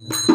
you